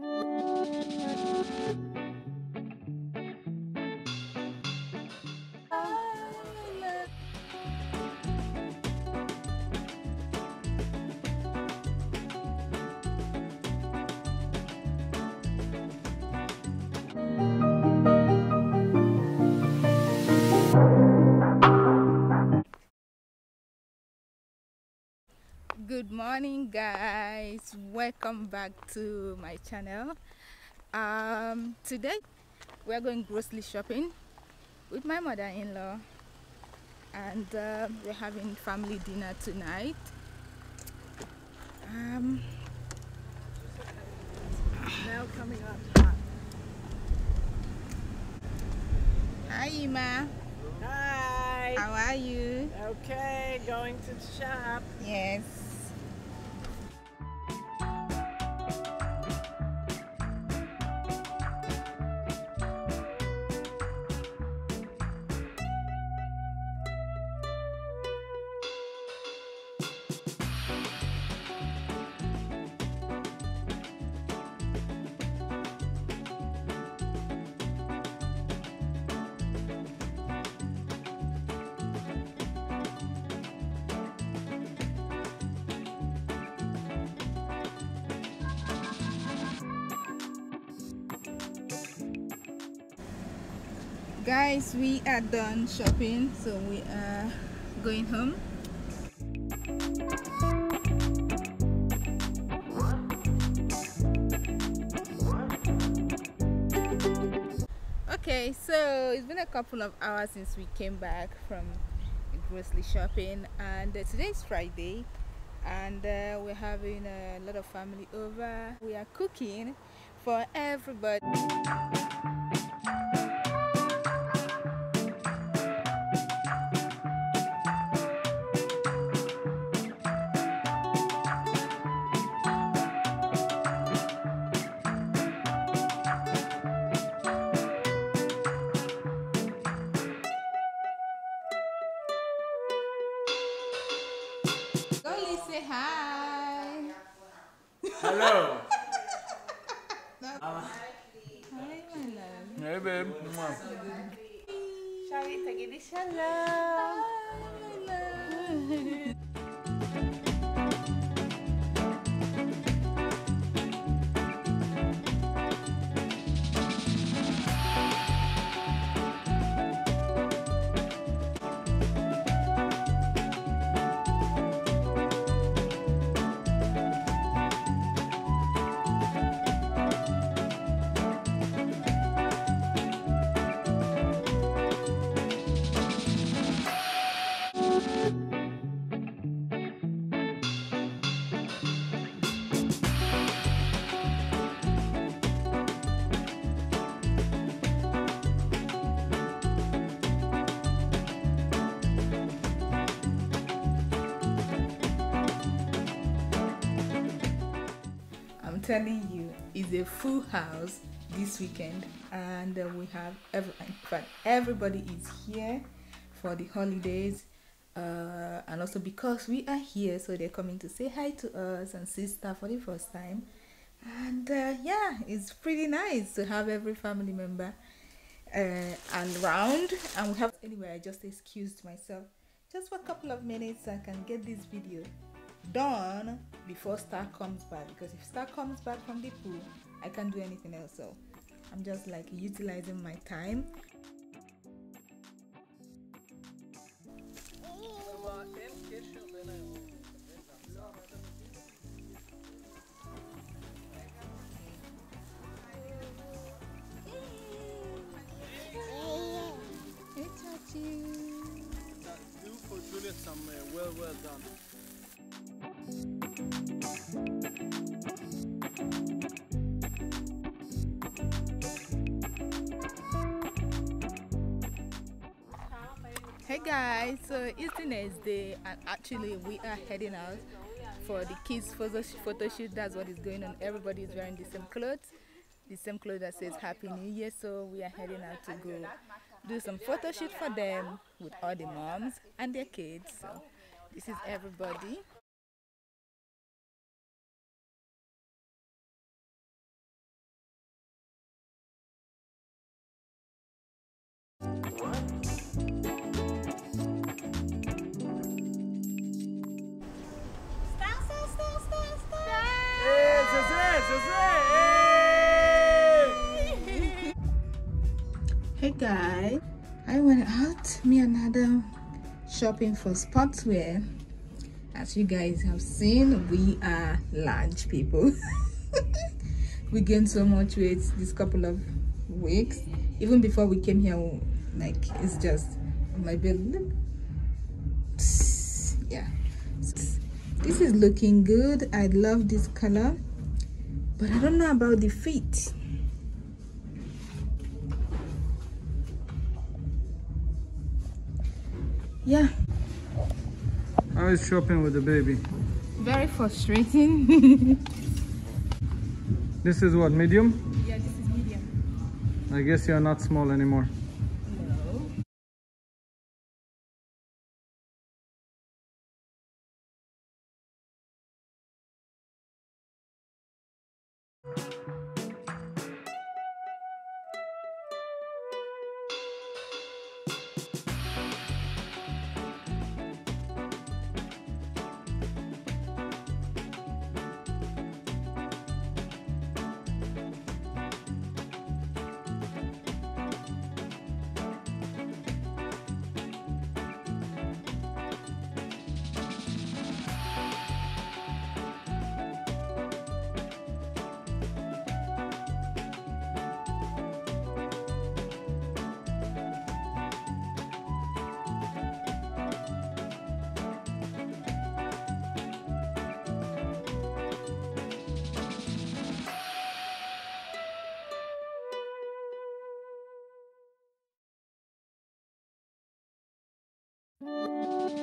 good morning guys. Welcome back to my channel. Um today we're going grocery shopping with my mother-in-law. And uh, we're having family dinner tonight. Um Now coming up. hi Ima. Hi. how are you? Okay, going to the shop. yes guys we are done shopping so we are going home. Okay so it's been a couple of hours since we came back from grocery shopping and uh, today is friday and uh, we're having a lot of family over. We are cooking for everybody say hi. Hello. Uh, hi, my love. Hey, babe. Mwah. Sharita, give it shalom. Hi, my love. Telling you, it's a full house this weekend, and uh, we have every, fact, everybody is here for the holidays, uh, and also because we are here, so they're coming to say hi to us and sister for the first time, and uh, yeah, it's pretty nice to have every family member uh, and round. And we have anyway. I just excused myself just for a couple of minutes. I can get this video done before Star comes back because if Star comes back from the pool, I can't do anything else. So I'm just like utilizing my time. Hey, Chachi. You for Juliet some uh, well, well done. Hey guys, so it's the next day, and actually, we are heading out for the kids' photo, photo shoot. That's what is going on. Everybody is wearing the same clothes, the same clothes that says Happy New Year. So, we are heading out to go do some photo shoot for them with all the moms and their kids. So, this is everybody. Hey guys, I went out me and Adam shopping for sportswear. As you guys have seen, we are large people. we gained so much weight this couple of weeks. Even before we came here, like it's just my belly. Yeah, this is looking good. I love this color, but I don't know about the fit. yeah. How is shopping with the baby. Very frustrating. This is what medium? Yeah this is medium. I guess you're not small anymore. Música